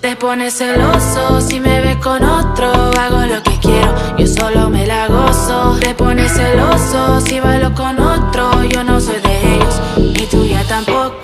Te pones celoso si me ves con otro. Hago lo que quiero, yo solo me la gozo. Te pones celoso si bailo con otro. Yo no soy de ellos, ni tuya tampoco.